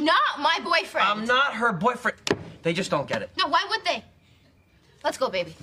not my boyfriend. I'm not her boyfriend. They just don't get it. No, why would they? Let's go, baby.